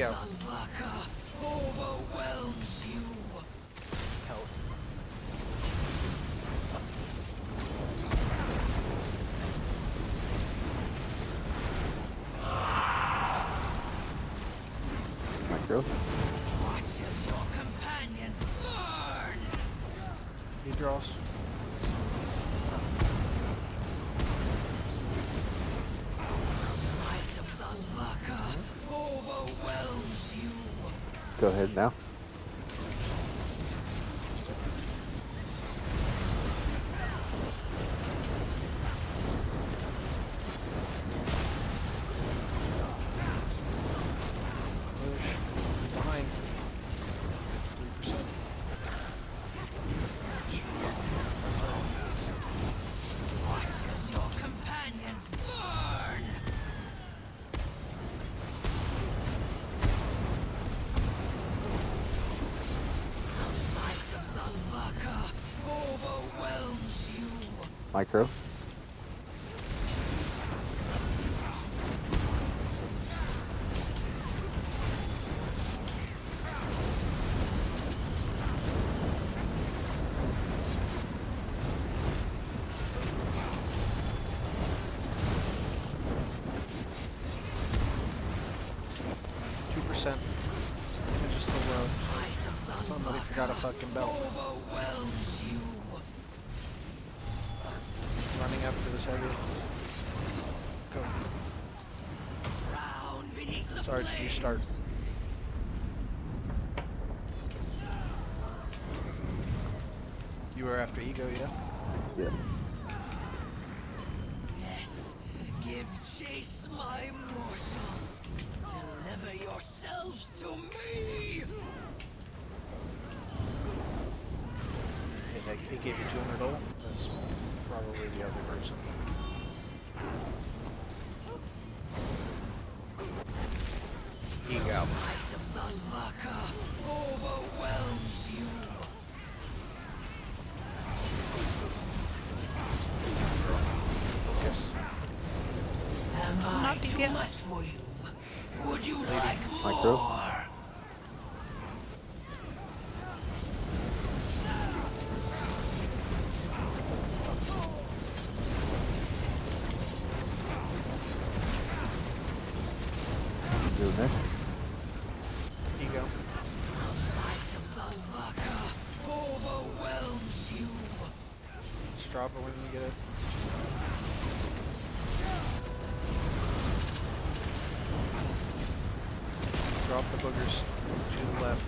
go. overwhelms you. Help. Micro. Watch as your companions burn. He draws. Go ahead now. Micro. Two percent. Just the road. Somebody forgot a fucking belt. Overwhelms you. Running after this heavy. Go. Drown Sorry, did you start? You were after ego, yeah? Yeah. Yes, give chase my morsels. Deliver yourselves to me. Hey, like, he gave you 200 gold? That's probably the other. Ego. Light of Xalvakka overwhelms you. Focus. Am I too much for you? Would you like Micro. more? Do drop it when you get it. Drop the boogers to the left.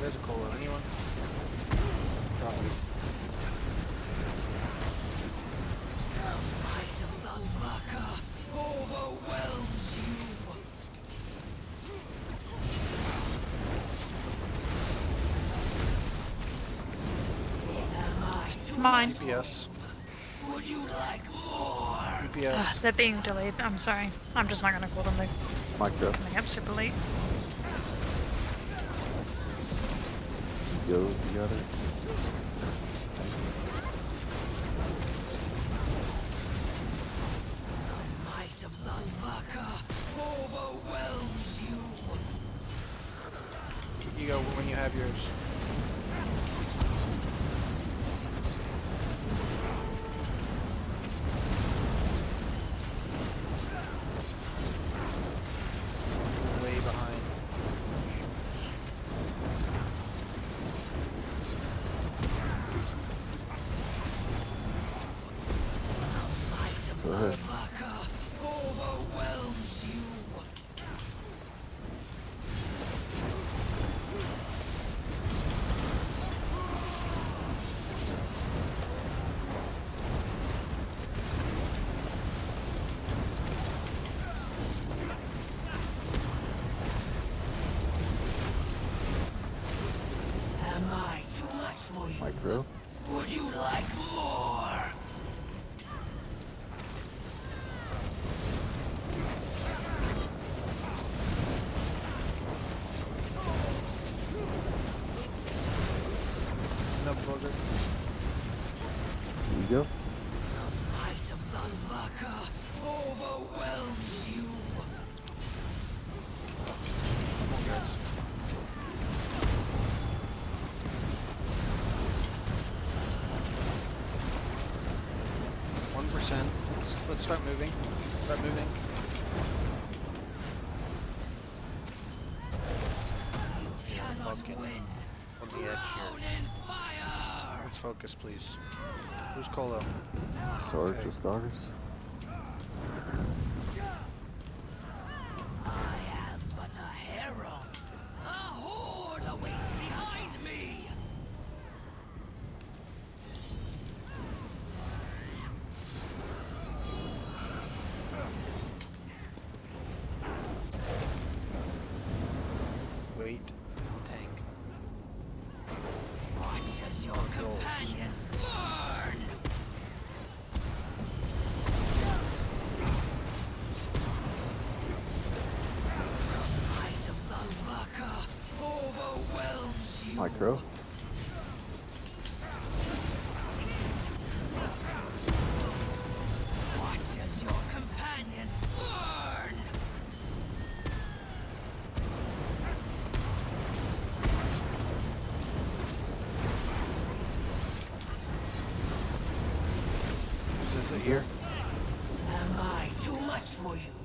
There's a cola. Anyone? Mine. UPS. Would you like more? Ugh, they're being delayed. I'm sorry. I'm just not gonna call them. They're Micro. coming up super late. Go. You got it. Light of Xalvakka overwhelms you. Ego when you have yours. Way behind. Light of Go ahead. Xalvakka overwhelms you. Am I too much for you? Micro. Would you like more? No booger. Ego. Start moving. Cannot on the edge here. Let's focus, please. Who's Colo? Sarge Okay. to companions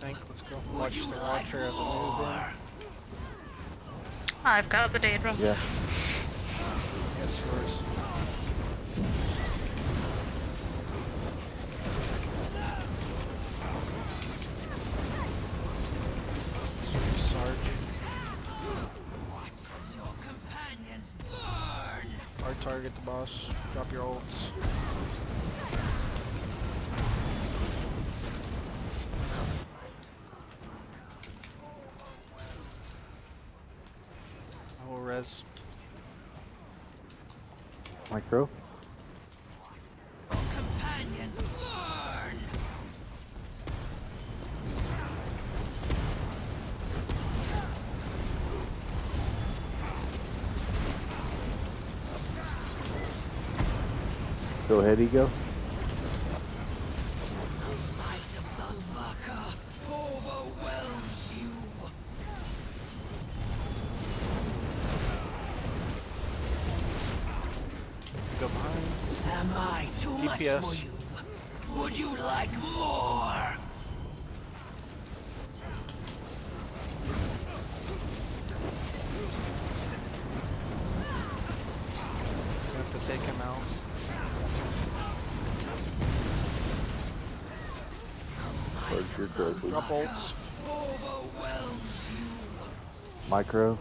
for you? Let's go. Watch the like watcher as a move I've got the Daedra. Yeah. Yes, yours. Sarge. Watch as your companions burn. Hard target the boss. Drop your ults. Micro. Go ahead, Ego. I too much DPS. for you? Would you like more? We have to take him out. Sarge, you're good. please. Drop ults. Overwhelms you. Micro.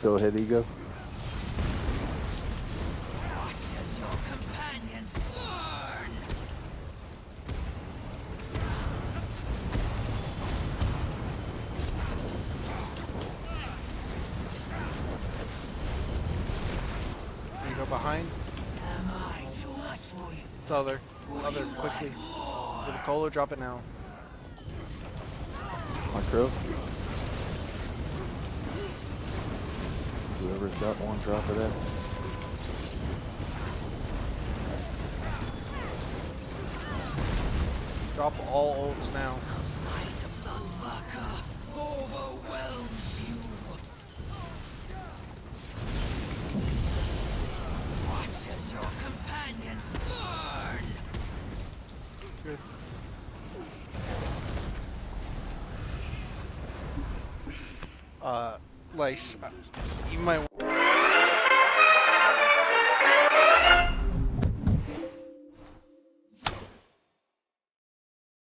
Go ahead, Ego. Watch as your companions burn. You go behind. Am I too much for you? It's other. Other, quickly. With the Colo, drop it now. Micro. Whoever's got one, drop it at. Drop all ults now. Light of Xalvakka overwhelms you. Watch as your companions burn. Good. Uh, Lice, you might